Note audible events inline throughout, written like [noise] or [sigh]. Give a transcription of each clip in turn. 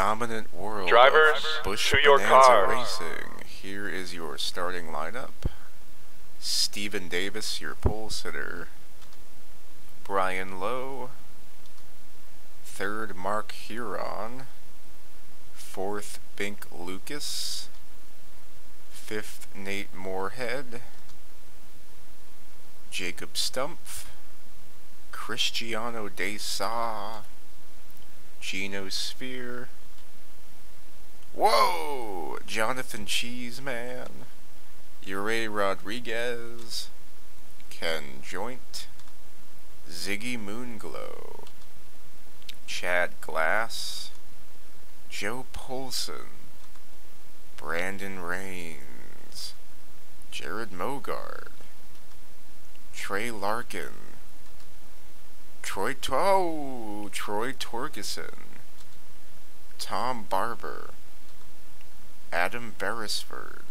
Welcome to the dominant world Drivers, Bush to your cars. Racing. Here is your starting lineup. Stephen Davis, your pole sitter. Brian Lowe. Third, Mark Huron. Fourth, Bink Lucas. Fifth, Nate Moorhead. Jacob Stumpf. Cristiano De Sa. Geno Sphere. Whoa! Jonathan Cheeseman. Ure Rodriguez. Ken Joint. Ziggy Moonglow. Chad Glass. Joe Polson. Brandon Rains. Jared Mogard. Trey Larkin. Troy oh, Troy Torgeson, Tom Barber, Adam Beresford,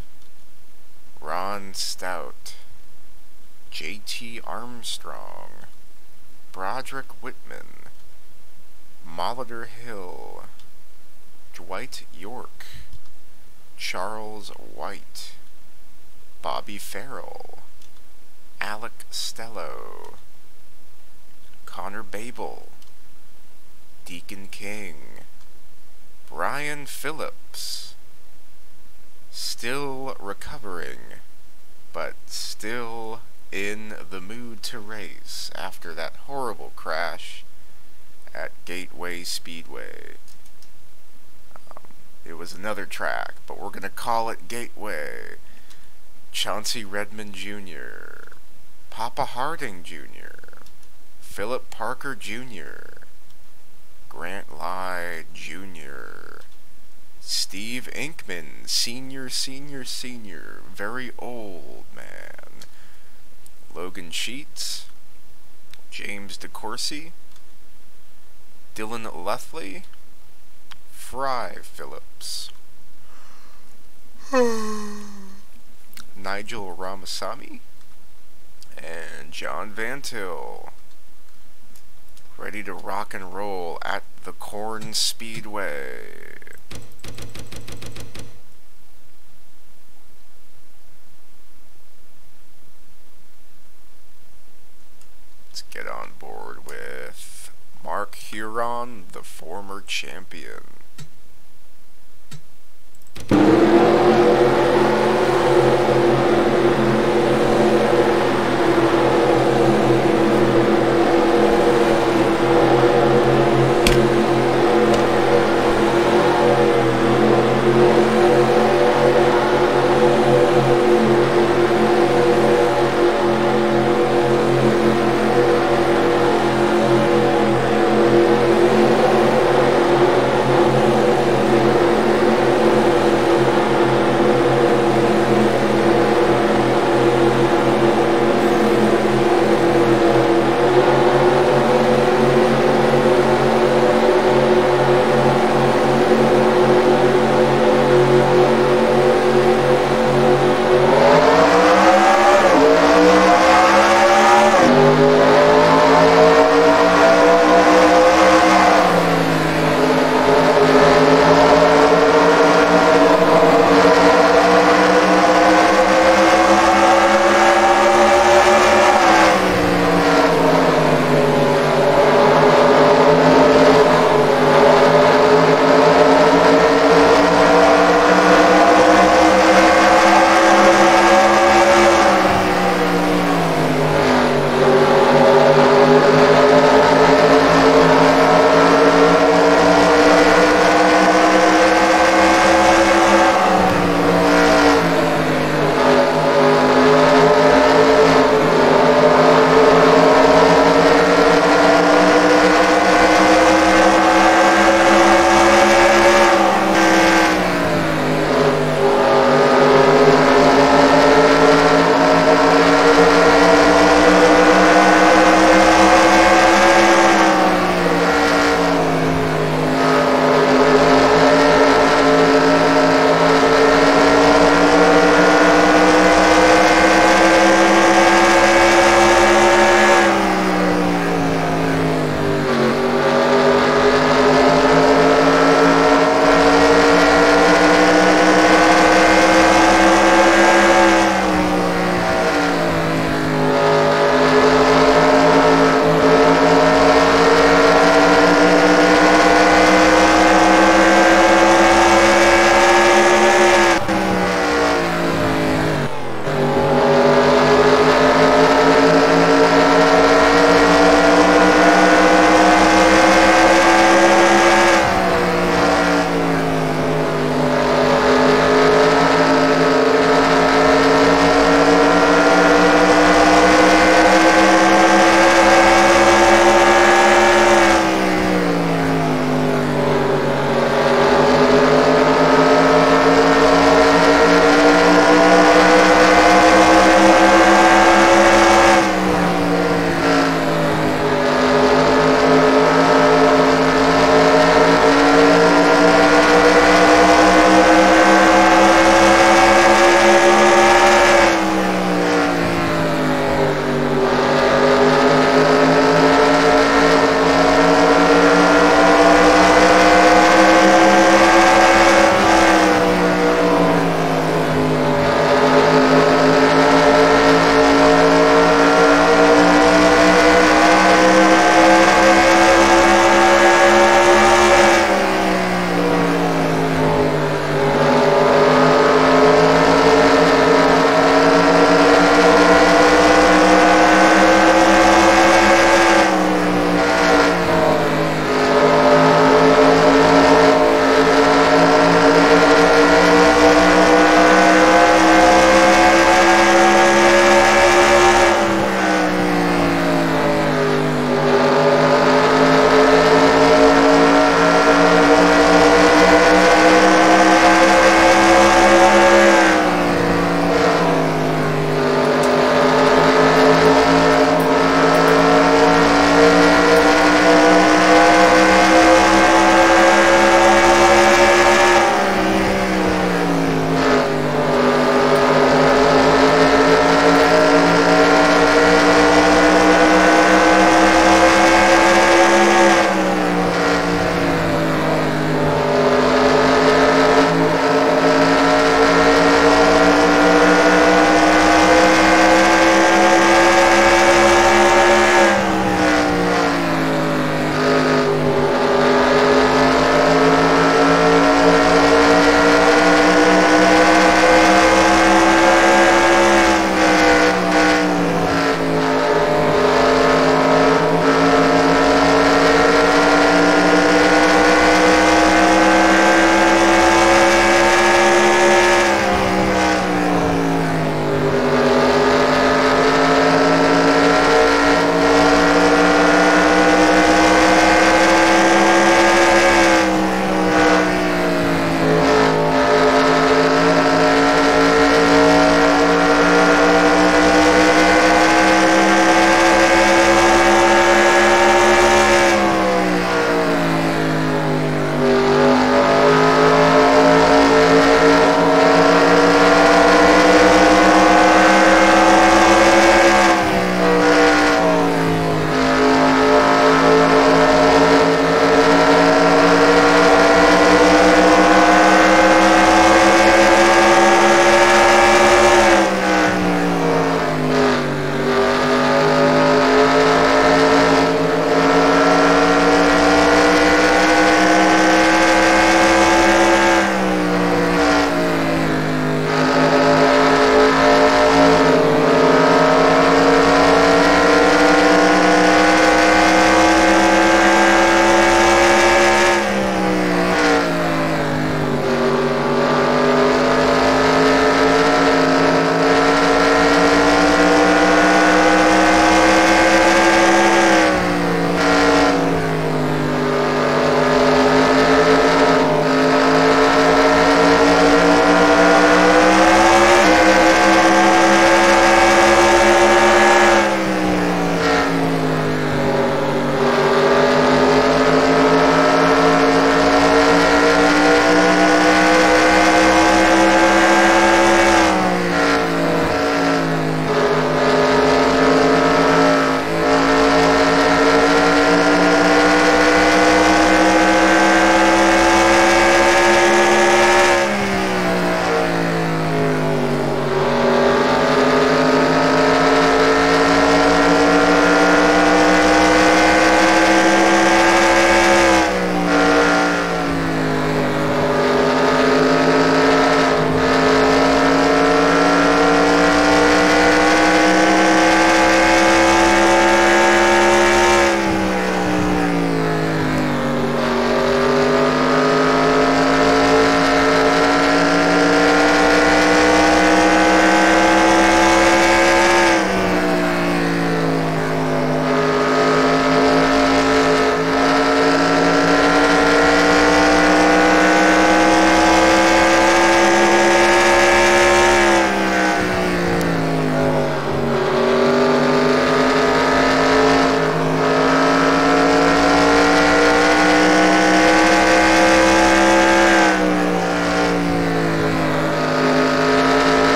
Ron Stout, J.T. Armstrong, Broderick Whitman, Molitor Hill, Dwight York, Charles White, Bobby Farrell, Alec Stello, Connor Babel, Deacon King, Brian Phillips, still recovering, but still in the mood to race after that horrible crash at Gateway Speedway. Um, it was another track, but we're going to call it Gateway. Chauncey Redmond Jr., Papa Harding Jr., Philip Parker Jr., Grant Lai Jr., Steve Inkman, Senior, Senior, Senior, very old man, Logan Sheets, James DeCourcy, Dylan Lethley, Fry Phillips, [sighs] Nigel Ramasamy, and John Vantil ready to rock and roll at the Corn Speedway. Huron, the former champion.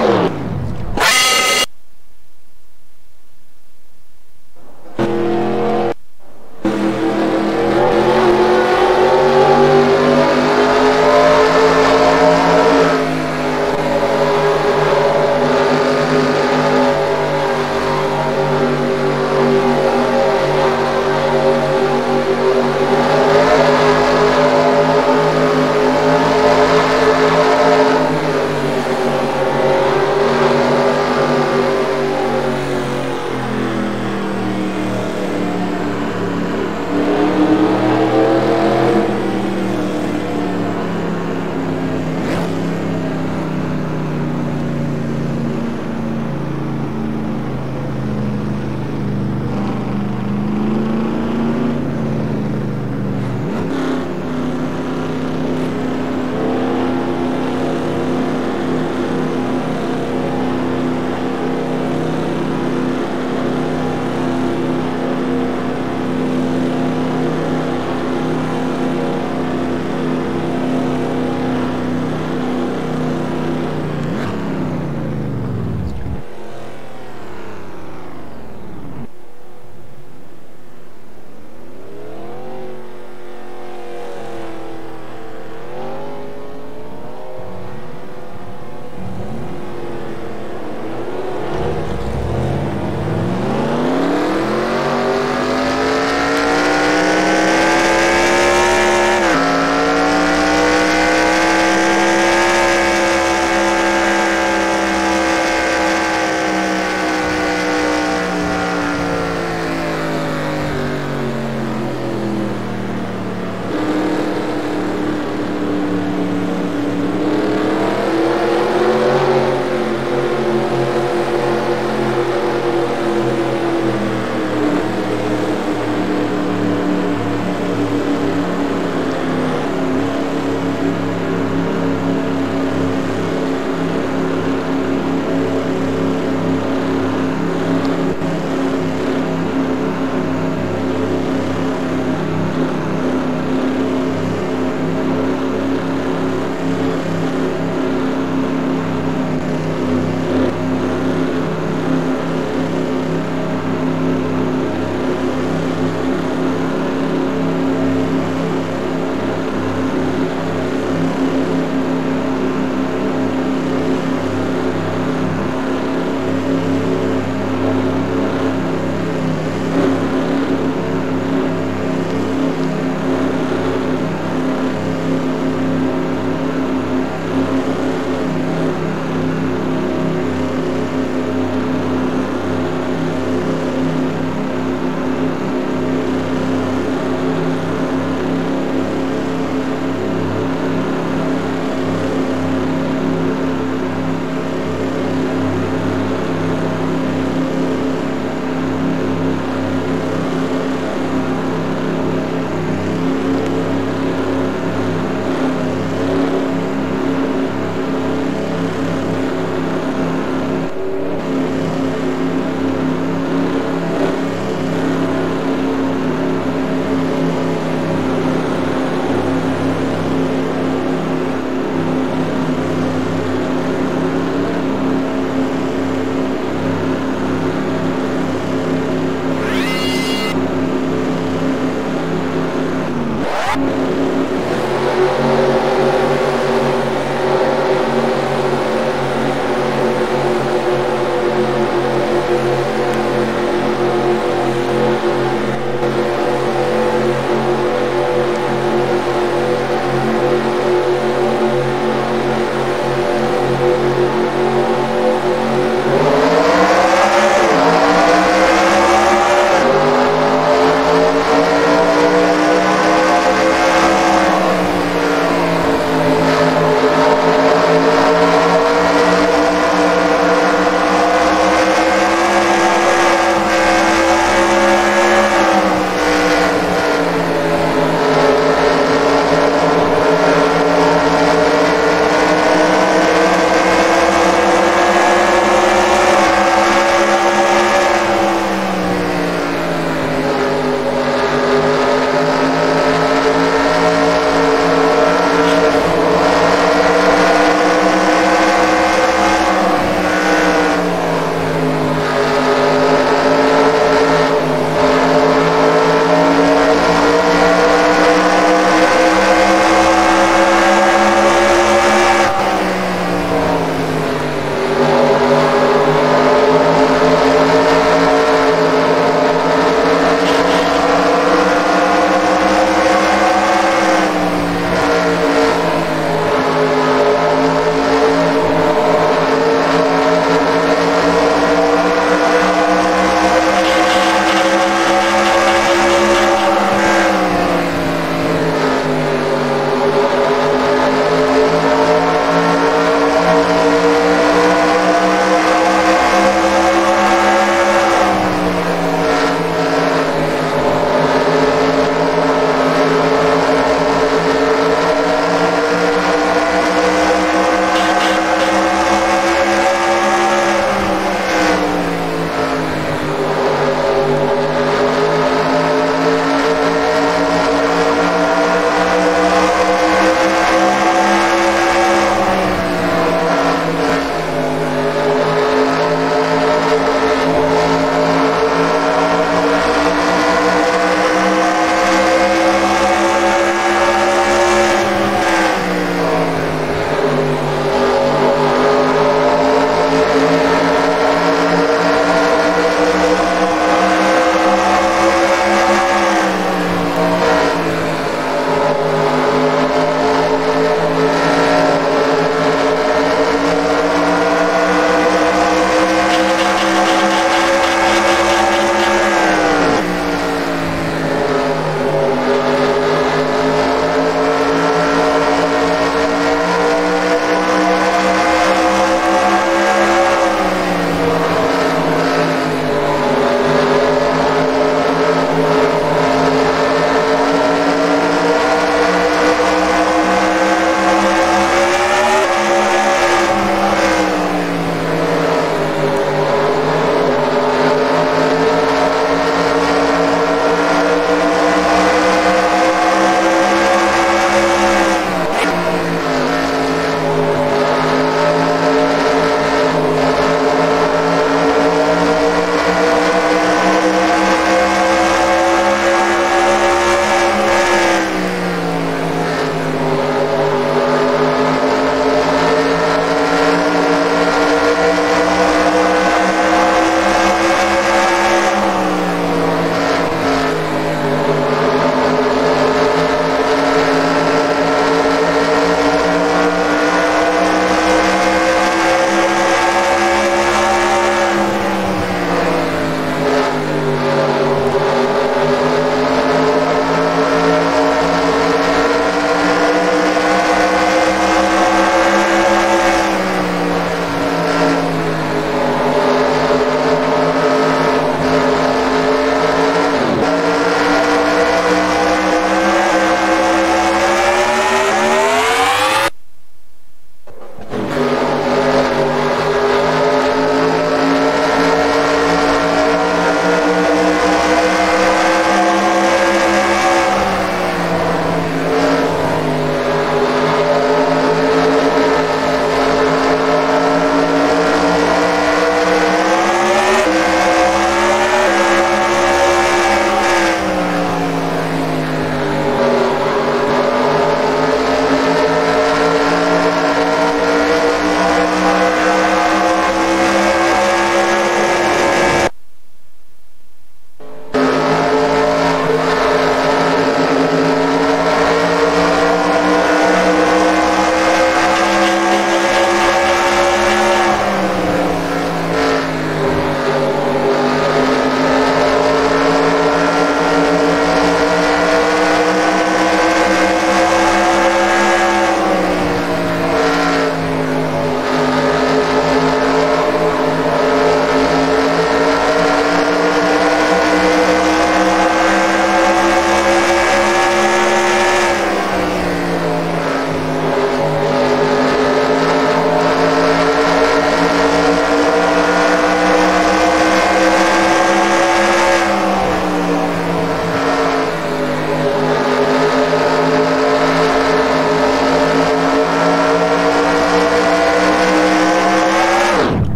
Oh.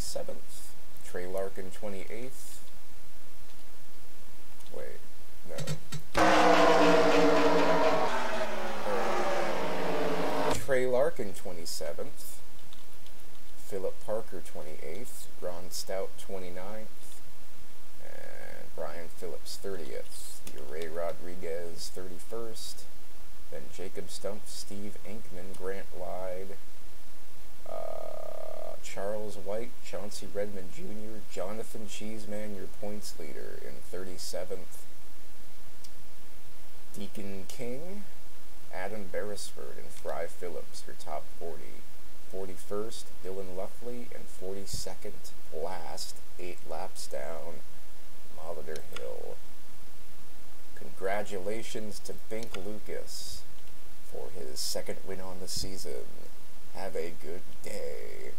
27th. Trey Larkin, 28th. Wait, no. Trey Larkin, 27th. Philip Parker, 28th. Ron Stout, 29th. And Brian Phillips, 30th. Ray Rodriguez, 31st. Then Jacob Stump, Steve Inkman, Grant Lied. Charles White, Chauncey Redmond Jr., Jonathan Cheeseman, your points leader, in 37th. Deacon King, Adam Beresford, and Fry Phillips, your top 40. 41st, Dylan Luffley, and 42nd last, 8 laps down, Molitor Hill. Congratulations to Bink Lucas for his second win on the season. Have a good day.